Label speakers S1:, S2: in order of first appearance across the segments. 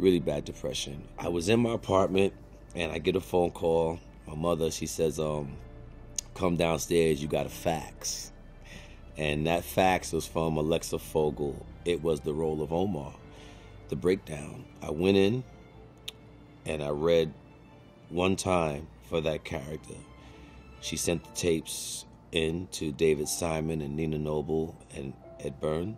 S1: really bad depression. I was in my apartment and I get a phone call. My mother, she says, um, come downstairs, you got a fax. And that fax was from Alexa Fogel. It was the role of Omar, the breakdown. I went in and I read one time for that character. She sent the tapes in to David Simon and Nina Noble and Ed Burns.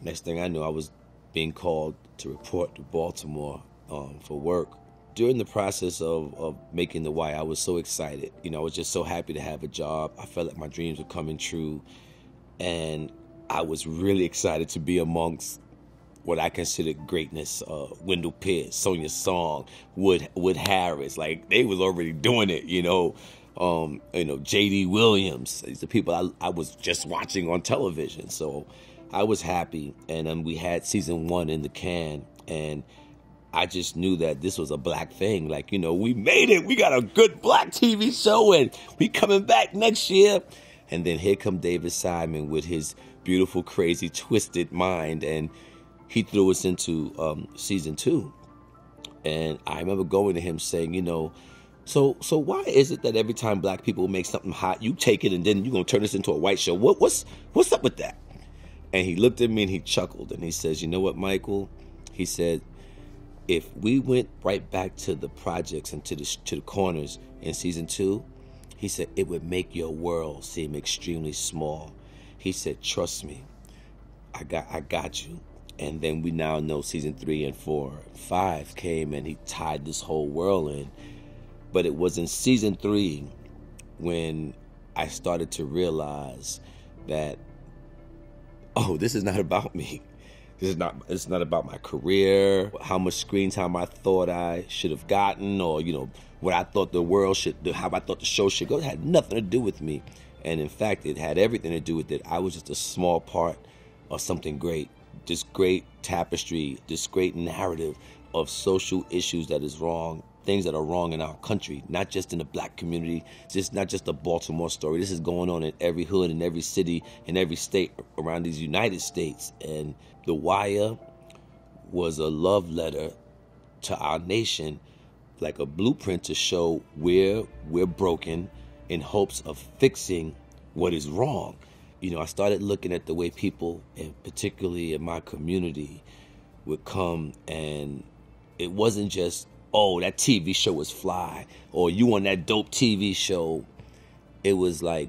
S1: Next thing I knew, I was being called to report to Baltimore um, for work. During the process of, of making the Wire, I was so excited. You know, I was just so happy to have a job. I felt like my dreams were coming true. And I was really excited to be amongst what I considered greatness. Uh, Wendell Pierce, Sonja Sohn, Wood Wood Harris, like they was already doing it, you know. Um, you know, J.D. Williams, these are people I, I was just watching on television. So I was happy, and um, we had season one in the can, and I just knew that this was a black thing. Like, you know, we made it. We got a good black TV show, and we coming back next year. And then here come David Simon with his beautiful, crazy, twisted mind, and he threw us into um, season two. And I remember going to him saying, you know, so so why is it that every time black people make something hot, you take it and then you're gonna turn this into a white show? What what's what's up with that? And he looked at me and he chuckled and he says, You know what, Michael? He said, if we went right back to the projects and to the to the corners in season two, he said it would make your world seem extremely small. He said, "Trust me, I got I got you." And then we now know season three and four, five came and he tied this whole world in. But it was in season three when I started to realize that, oh, this is not about me. This is not it's not about my career, how much screen time I thought I should have gotten, or you know what I thought the world should, how I thought the show should go. It had nothing to do with me, and in fact, it had everything to do with it. I was just a small part of something great, this great tapestry, this great narrative of social issues that is wrong things that are wrong in our country, not just in the black community. It's not just the Baltimore story. This is going on in every hood, in every city, in every state around these United States. And The Wire was a love letter to our nation, like a blueprint to show where we're broken in hopes of fixing what is wrong. You know, I started looking at the way people, and particularly in my community, would come and it wasn't just oh, that TV show was fly, or you on that dope TV show. It was like,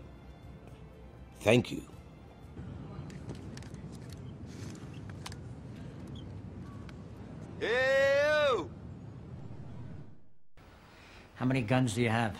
S1: thank you.
S2: How many guns do you have?